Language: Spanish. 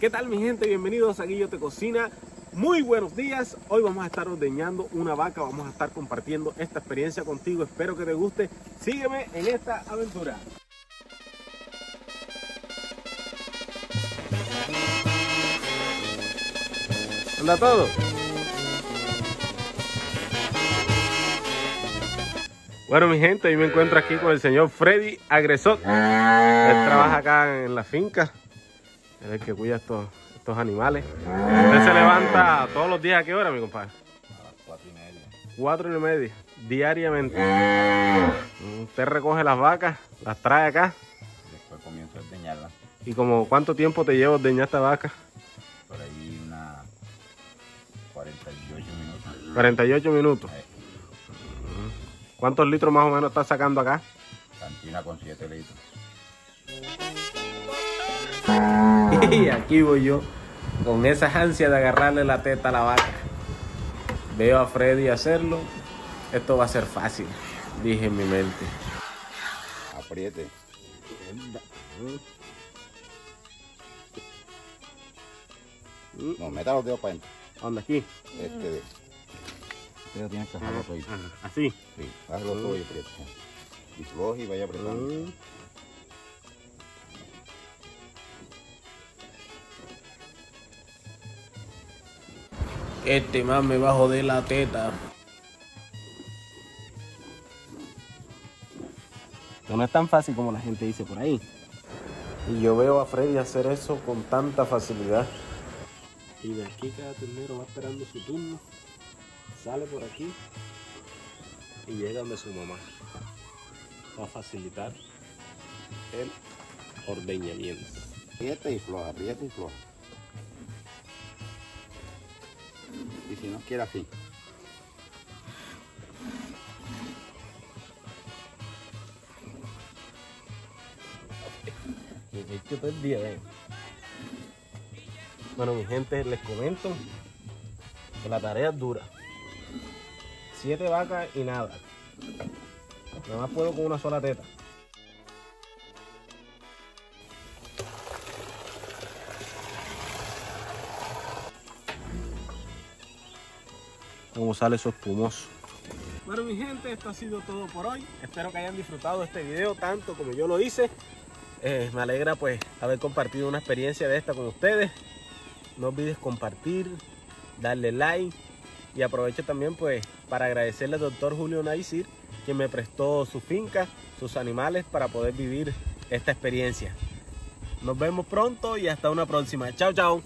¿Qué tal mi gente? Bienvenidos a Guillo Te Cocina. Muy buenos días. Hoy vamos a estar ordeñando una vaca. Vamos a estar compartiendo esta experiencia contigo. Espero que te guste. Sígueme en esta aventura. ¿Anda todo? Bueno, mi gente, hoy me encuentro aquí con el señor Freddy Agresot. Él trabaja acá en la finca. Él es el que cuida estos, estos animales. Usted se levanta todos los días a qué hora, mi compadre? A las cuatro y media. Cuatro y media, diariamente. Usted recoge las vacas, las trae acá. Después comienzo a ordeñarla. ¿Y como cuánto tiempo te lleva ordeñar esta vaca? Por ahí unas 48 minutos. 48 minutos. Eh, ¿Cuántos litros más o menos estás sacando acá? cantina con 7 litros. Y aquí voy yo, con esa ansia de agarrarle la teta a la vaca. Veo a Freddy hacerlo. Esto va a ser fácil, dije en mi mente. Apriete. No, meta los dedos para adentro. ¿Dónde aquí? Este de. Este tienes que dejarlo todo. Así. Sí, hazlo todo y aprieta. Y y vaya apretando. Este más me va a joder la teta. No es tan fácil como la gente dice por ahí. Y yo veo a Freddy hacer eso con tanta facilidad. Y de aquí cada ternero va esperando su turno. Sale por aquí y llega donde su mamá. Va a facilitar el ordeñamiento. Aprieta y floja, aprieta y floja. Y si no quiere así. Y hecho todo el día, eh. Bueno, mi gente, les comento que la tarea es dura. Siete vacas y nada. Nada más puedo con una sola teta. Como sale eso espumoso. Bueno mi gente, esto ha sido todo por hoy. Espero que hayan disfrutado este video tanto como yo lo hice. Eh, me alegra pues haber compartido una experiencia de esta con ustedes. No olvides compartir, darle like y aprovecho también pues para agradecerle al doctor Julio Naisir quien me prestó su finca, sus animales para poder vivir esta experiencia. Nos vemos pronto y hasta una próxima. Chao, chao.